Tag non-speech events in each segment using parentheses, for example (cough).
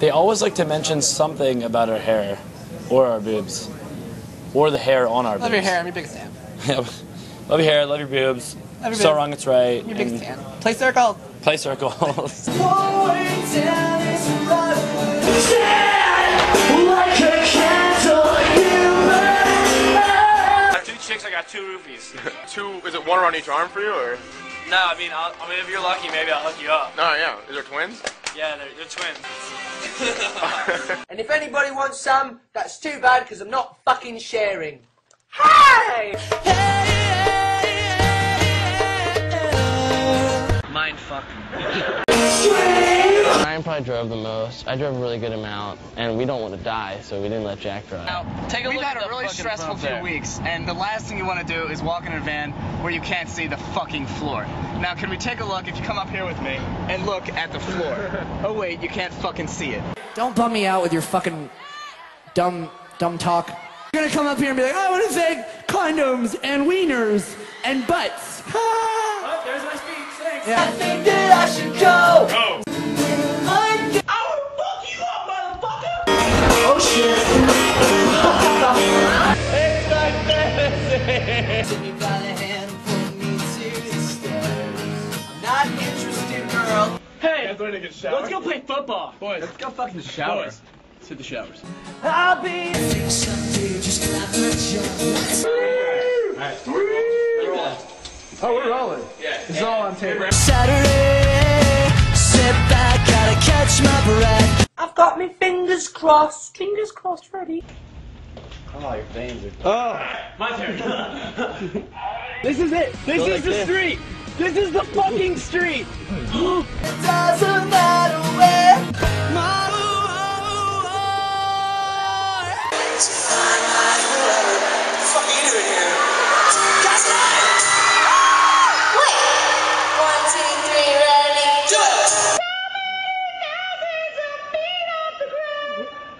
They always like to mention something about our hair, or our boobs, or the hair on our Love boobs. your hair. I'm your biggest fan. (laughs) love your hair, love your boobs. Love your so boobs. wrong, it's right. I'm your biggest fan. Play circle. Play circles. (laughs) two chicks, I got two roofies. (laughs) Two, is it one around each arm for you, or? no, I mean, I'll, I mean, if you're lucky, maybe I'll hook you up. No, yeah. Is there twins? Yeah, they're, they're twins. (laughs) And if anybody wants some, that's too bad because I'm not fucking sharing. Hey! Mind fuck. (laughs) Rian probably drove the most. I drove a really good amount, and we don't want to die, so we didn't let Jack drive. Now, take a We've look had at a really stressful front few there. weeks, and the last thing you want to do is walk in a van where you can't see the fucking floor. Now, can we take a look if you come up here with me and look at the floor? (laughs) oh wait, you can't fucking see it. Don't bum me out with your fucking dumb, dumb talk. You're gonna come up here and be like, I want to thank condoms and wieners and butts. (laughs) Oh, there's my speech. Thanks. I Hey, let's go play football. Boys, let's go fucking shower. Let's hit the showers. I'll be. Someday just Alright. Oh, we're rolling. Yeah. It's yeah. all on tape. Saturday, sit back, gotta catch my breath. I've got my fingers crossed, fingers crossed, Freddy. Oh, your veins are. Oh, my turn. (laughs) this is it. This is the street. This is the fucking street. It doesn't matter where. My One, two, three, ready, go!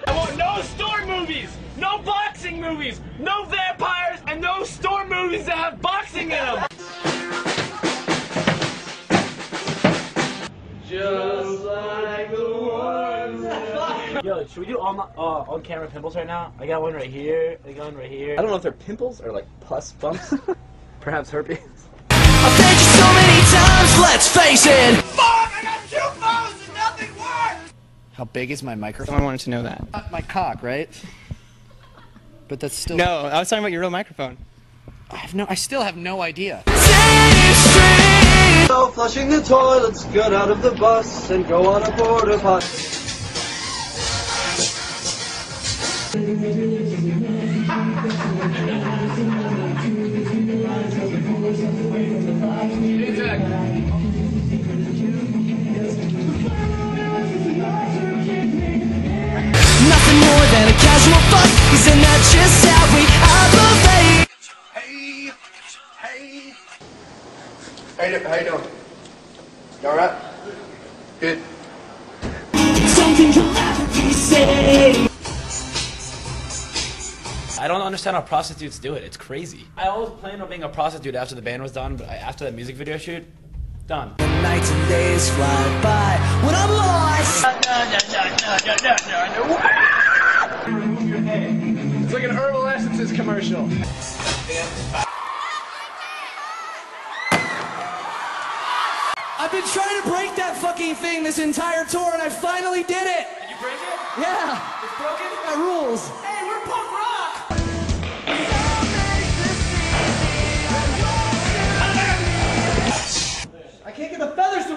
I want no storm movies, no boxing movies, no vampires, and no storm movies that have boxing Yo, should we do on uh, on camera pimples right now? I got one right here. I got one right here. I don't know if they're pimples or like pus bumps. (laughs) Perhaps herpes. I've thanked you so many times, let's face it. How big is my microphone? I wanted to know that. Not my cock, right? But that's still. No, I was talking about your real microphone. I have no. I still have no idea. So flushing the toilets, get out of the bus and go on a border pot. Nothing more than a casual fuck, isn't that just how we operate? Hey, hey. How you, how you doing? You alright? Good. Something you'll never be said. I don't understand how prostitutes do it. It's crazy. I always planned on being a prostitute after the band was done, but I, after that music video shoot, done. Nights and days fly by when I'm lost. It's like an herbal essences commercial. I've been trying to break that fucking thing this entire tour, and I finally did it. Did you break it? Yeah, It's broken. that rules. Hey, we're punk rock.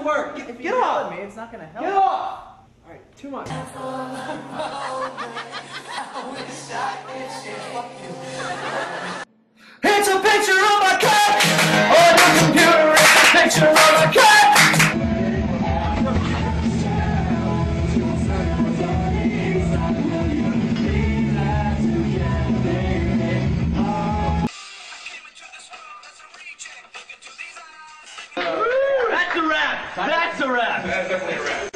Work. Get, get off me. It's not gonna help. Get off. All right, too much. (laughs) a wrap. That's definitely a wrap.